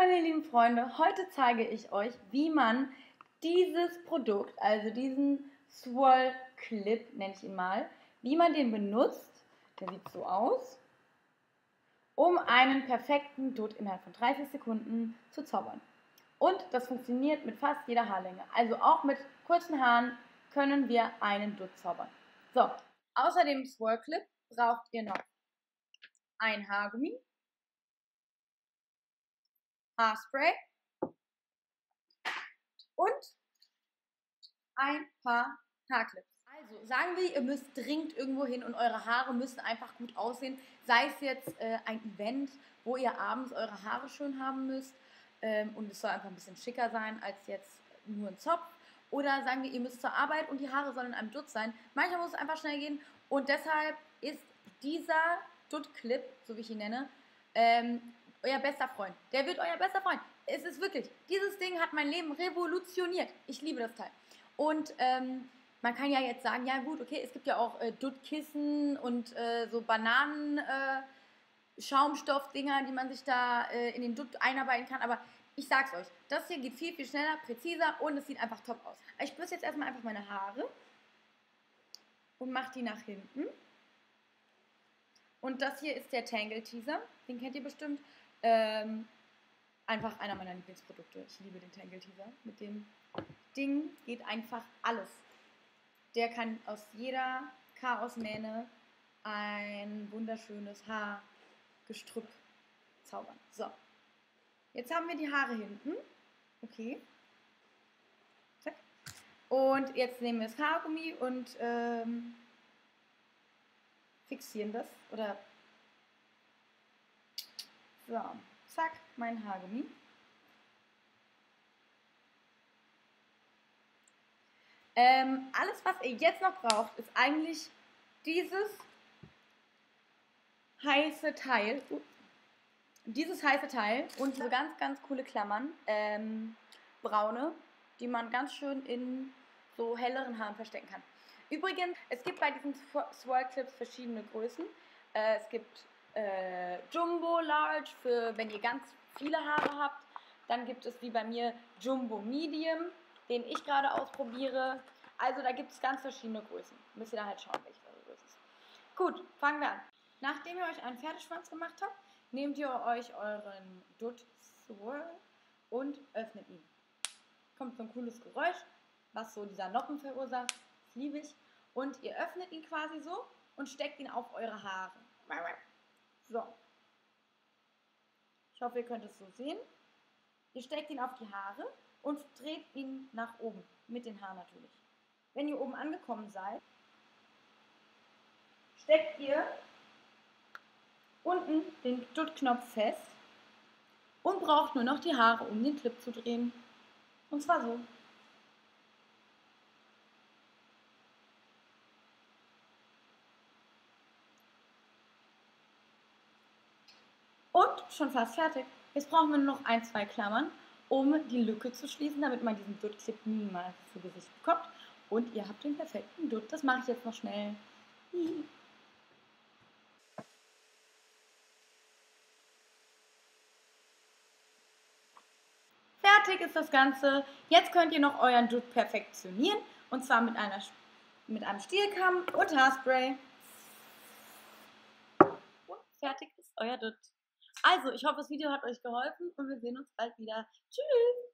meine lieben Freunde, heute zeige ich euch, wie man dieses Produkt, also diesen Swirl Clip, nenne ich ihn mal, wie man den benutzt, der sieht so aus, um einen perfekten Dutt innerhalb von 30 Sekunden zu zaubern. Und das funktioniert mit fast jeder Haarlänge. Also auch mit kurzen Haaren können wir einen Dutt zaubern. So, außer dem Swirl Clip braucht ihr noch ein Haargummi, Haarspray und ein paar Haarclips. Also sagen wir, ihr müsst dringend irgendwo hin und eure Haare müssen einfach gut aussehen. Sei es jetzt äh, ein Event, wo ihr abends eure Haare schön haben müsst ähm, und es soll einfach ein bisschen schicker sein als jetzt nur ein Zopf. Oder sagen wir, ihr müsst zur Arbeit und die Haare sollen in einem Dutt sein. Manchmal muss es einfach schnell gehen und deshalb ist dieser Dutt-Clip, so wie ich ihn nenne, ähm, euer bester Freund. Der wird euer bester Freund. Es ist wirklich, dieses Ding hat mein Leben revolutioniert. Ich liebe das Teil. Und ähm, man kann ja jetzt sagen, ja gut, okay, es gibt ja auch äh, Duttkissen und äh, so Bananen. Äh, Schaumstoffdinger, die man sich da äh, in den Dutt einarbeiten kann. Aber ich sag's euch, das hier geht viel, viel schneller, präziser und es sieht einfach top aus. Ich bürste jetzt erstmal einfach meine Haare und mache die nach hinten. Und das hier ist der Tangle Teaser, den kennt ihr bestimmt. Ähm, einfach einer meiner Lieblingsprodukte. Ich liebe den Tangle Teaser. Mit dem Ding geht einfach alles. Der kann aus jeder Chaosmähne ein wunderschönes Haargestrüpp zaubern. So. Jetzt haben wir die Haare hinten. Okay. Zack. Und jetzt nehmen wir das Haargummi und ähm, fixieren das. Oder so, zack, mein Haargummi. Ähm, alles, was ihr jetzt noch braucht, ist eigentlich dieses heiße Teil. Uh, dieses heiße Teil und so ganz, ganz coole Klammern, ähm, braune, die man ganz schön in so helleren Haaren verstecken kann. Übrigens, es gibt bei diesen Swirl Clips verschiedene Größen. Äh, es gibt äh, Jumbo Large für wenn ihr ganz viele Haare habt. Dann gibt es wie bei mir Jumbo Medium, den ich gerade ausprobiere. Also da gibt es ganz verschiedene Größen. Müsst ihr da halt schauen, welche Größe ist. Gut, fangen wir an. Nachdem ihr euch einen Pferdeschwanz gemacht habt, nehmt ihr euch euren Dutt Swirl und öffnet ihn. Kommt so ein cooles Geräusch, was so dieser Noppen verursacht. Das liebe ich. Und ihr öffnet ihn quasi so und steckt ihn auf eure Haare. So. Ich hoffe, ihr könnt es so sehen. Ihr steckt ihn auf die Haare und dreht ihn nach oben. Mit den Haaren natürlich. Wenn ihr oben angekommen seid, steckt ihr unten den Duttknopf fest und braucht nur noch die Haare, um den Clip zu drehen. Und zwar so. Und schon fast fertig. Jetzt brauchen wir nur noch ein, zwei Klammern, um die Lücke zu schließen, damit man diesen Dutt-Clip niemals zu Gesicht bekommt. Und ihr habt den perfekten Dutt. Das mache ich jetzt noch schnell. Fertig ist das Ganze. Jetzt könnt ihr noch euren Dutt perfektionieren. Und zwar mit, einer, mit einem Stielkamm und Haarspray. Und fertig ist euer Dutt. Also, ich hoffe, das Video hat euch geholfen und wir sehen uns bald wieder. Tschüss!